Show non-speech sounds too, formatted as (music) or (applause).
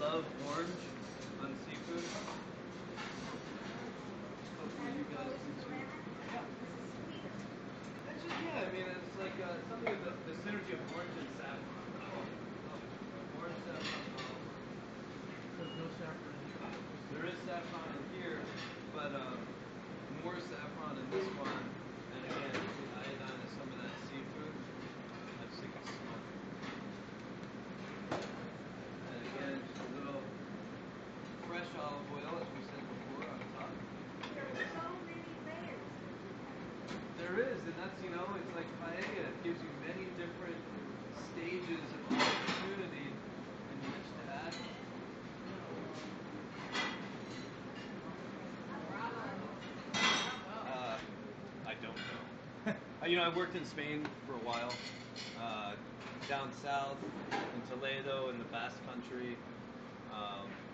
love orange on seafood. Hopefully you guys do too. It's just yeah, I mean it's like uh, something of the, the synergy of orange and saffron. Oh, oh, orange saffron. There's no saffron in here. There is saffron in here, but um, more saffron in this one. And again, the iodine is some of that seafood. I just think it's smart. And again, just a little fresh olive oil, as we said before, on top. There is, and that's, you know, it's like paella. It gives you many different stages of opportunity in which to add. Uh, I don't know. (laughs) Uh, you know, I worked in Spain for a while, uh, down south in Toledo in the Basque Country. Um,